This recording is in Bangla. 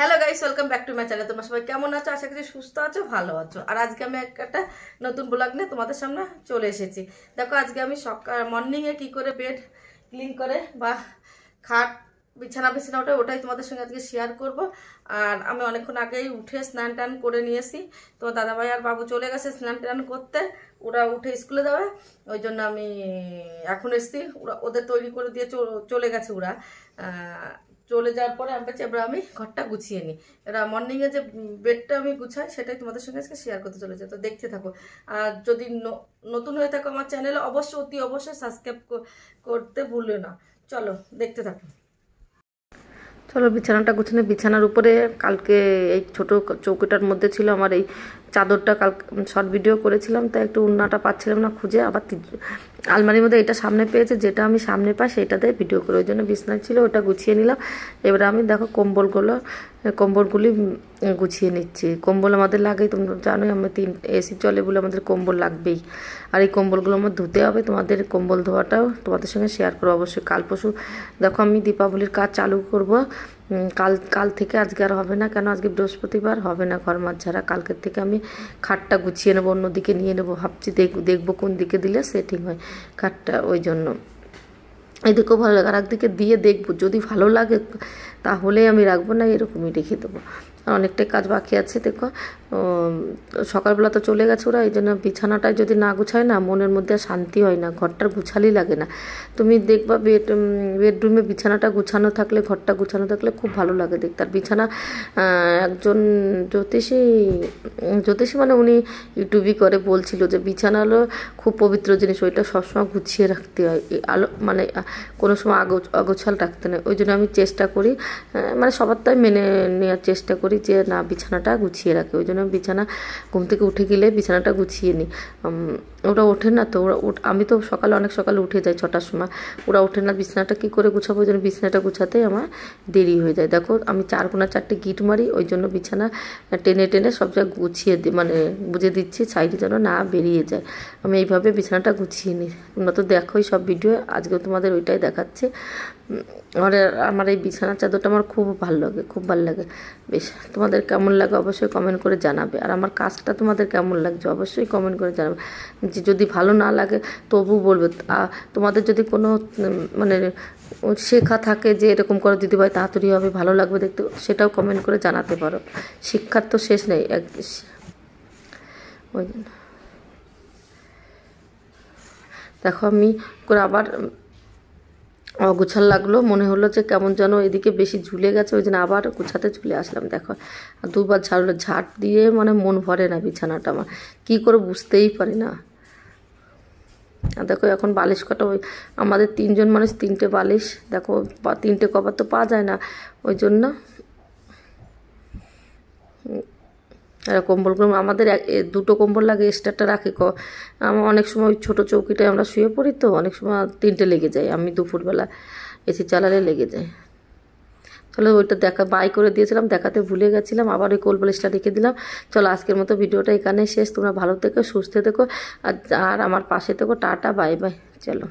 Hello guys welcome back to my channel তোমরা সবাই কেমন আছো? আশা করি সুস্থ আছো, ভালো আছো। আর আজকে আমি একটা নতুন ব্লগ নিয়ে তোমাদের সামনে চলে এসেছি। দেখো, আজকে আমি সকাল মর্নিংয়ে কি করে বেড ক্লিন করে বা খাট, বিছানা বিছানা ওটা, ওটাই তোমাদের সঙ্গে আজকে শেয়ার করব। আর আমি অনেকক্ষণ আগেই উঠে স্নান টান করে নিয়েছি। তো দাদাভাই আর বাবু চলে গেছে স্নান টান করতে। ওরা উঠে স্কুলে যাবে। ওই জন্য আমি এখন এসছি। ওরা, ওদের তৈরি করে দিয়ে চলে গেছে ওরা। চলে যাওয়ার পরে আমি বলছি, এবার আমি ঘরটা গুছিয়ে নিই। এবার মর্নিংয়ে যে বেডটা আমি গুছাই, সেটাই তোমাদের সঙ্গে আজকে শেয়ার করতে চলেছে। তো দেখতে থাকো। আর যদি নতুন হয়ে থাকো আমার চ্যানেলে অবশ্যই, অতি অবশ্যই সাবস্ক্রাইব করতে ভুলো না। চলো, দেখতে থাকো। চলো, বিছানাটা গুছানো, বিছানার উপরে কালকে এই ছোট চৌকিটার মধ্যে ছিল আমার এই চাদরটা কাল শর্ট ভিডিও করেছিলাম, তাই একটু উন্নাটা পাচ্ছিলাম না খুঁজে, আবার আলমারির মধ্যে এটা সামনে পেয়েছে, যেটা আমি সামনে পাই সেটাতে ভিডিও করে, ওই জন্য বিছনায় ছিল, ওটা গুছিয়ে নিলাম। এবার আমি দেখো কম্বলগুলো, কম্বলগুলি গুছিয়ে নিচ্ছি। কম্বল আমাদের লাগেই, তোমরা জানোই, আমরা তিন এসি চলে বলে আমাদের কম্বল লাগবেই। আর এই কম্বলগুলো আমার ধুতে হবে, তোমাদের কম্বল ধোয়াটাও তোমাদের সঙ্গে শেয়ার করব। অবশ্যই কাল পরশু, দেখো আমি দীপাবলির কাজ চালু করব। কাল কাল থেকে আজকে আর হবে না। কেন? আজকে বৃহস্পতিবার হবে না ঘর মাছ ঝাড়া কালকের থেকে আমি খাটটা গুছিয়ে নেব, অন্যদিকে নিয়ে নেব। ভাবছি দেখ, দেখব কোন দিকে দিলে সেটিং হয় খাটটা ওই জন্য। এদিকেও ভালো লাগে। আর একদিকে দিয়ে দেখব। যদি ভালো লাগে তাহলেই আমি রাখব না, এরকমই রেখে দেবো। অনেকটাই কাজ বাকি আছে, দেখো। সকালবেলা তো চলে গেছে ওরা, এই জন্য বিছানাটায় যদি না গুছায় না, মনের মধ্যে শান্তি হয় না, ঘরটার গুছালি লাগে না। তুমি দেখবা বেড বেডরুমে বিছানাটা গুছানো থাকলে, ঘরটা গুছানো থাকলে খুব ভালো লাগে দেখতে। আর বিছানা একজন জ্যোতিষী জ্যোতিষী মানে উনি ইউটিউবই করে, বলছিল যে বিছানা হলো খুব পবিত্র জিনিস, ওইটা সবসময় গুছিয়ে রাখতে হয়। আলো মানে কোনো সময় আগো অগোছাল রাখতে নেই। ওই জন্য আমি চেষ্টা করি মানে সবার তাই মেনে নেওয়ার চেষ্টা করি যে না, বিছানাটা গুছিয়ে রাখে। ওই জন্য বিছানা, ঘুম থেকে উঠে গেলে বিছানাটা গুছিয়ে নিই। ওরা ওঠে না তো, ওরা আমি তো সকালে অনেক সকালে উঠে যাই ছটার সময়। ওরা ওঠে না, বিছানাটা কী করে গুছাবো? ওই জন্য বিছানাটা গুছাতেই আমার দেরি হয়ে যায়। দেখো, আমি চার কোনা চারটে গিট মারি, ওই জন্য বিছানা টেনে টেনে সব জায়গায় গুছিয়ে দিই মানে বুঝে দিচ্ছি সাইডে যেন না বেরিয়ে যায়। আমি এইভাবে বিছানাটা গুছিয়ে নিই। তোমরা তো দেখোই সব ভিডিও আজকে তোমাদের ওইটাই দেখাচ্ছে। আমার আমার এই বিছানার চাদরটা আমার খুব ভালো লাগে, খুব ভালো লাগে। বেশ, তোমাদের কেমন লাগে অবশ্যই কমেন্ট করে জানাবে। আর আমার কাজটা তোমাদের কেমন লাগছে অবশ্যই কমেন্ট করে জানাবে। যে যদি ভালো না লাগে, তবু বলবে তোমাদের যদি কোনো মানে শেখা থাকে যে এরকম করে দিদি ভাই তাড়াতাড়ি হবে, ভালো লাগবে দেখতে, সেটাও কমেন্ট করে জানাতে পারো। শিক্ষার তো শেষ নেই, এক, ওই জন্য দেখো আমি করে আবার অগুছাল লাগল, মনে হলো যে কেমন যেন এদিকে বেশি ঝুলে গেছে, ওই জন্য আবার গুছাতে চলে আসলাম, দেখো। দুবার ঝাড়লো, ঝাড় দিয়ে মানে মন ভরে না বিছানাটা আমার। কী করে বুঝতেই পারি না। দেখো এখন বালিশ কটা, ওই আমাদের তিনজন মানুষ, তিনটে বালিশ, দেখো তিনটে কভার তো পাওয়া যায় না, ওই জন্য আর কম্বলগুলো আমাদের দুটো কম্বল লাগে এক্সট্রাটা রাখি ক। অনেক সময় ছোটো চৌকিটায় আমরা শুয়ে পড়ি তো, অনেক সময় তিনটে লেগে যায়, আমি দুপুরবেলা এসি চালালে লেগে যায়। চলো ওইটা দেখা, বাই করে দিয়েছিলাম, দেখাতে ভুলে গেছিলাম, আবার ওই কোল বালিশটা রেখে দিলাম। চলো আজকের মতো ভিডিওটা এখানে শেষ, তোমরা ভালো থেকো, সুস্থ থেকো আর আমার পাশে থেকো, টাটা, বাই বাই, চলো।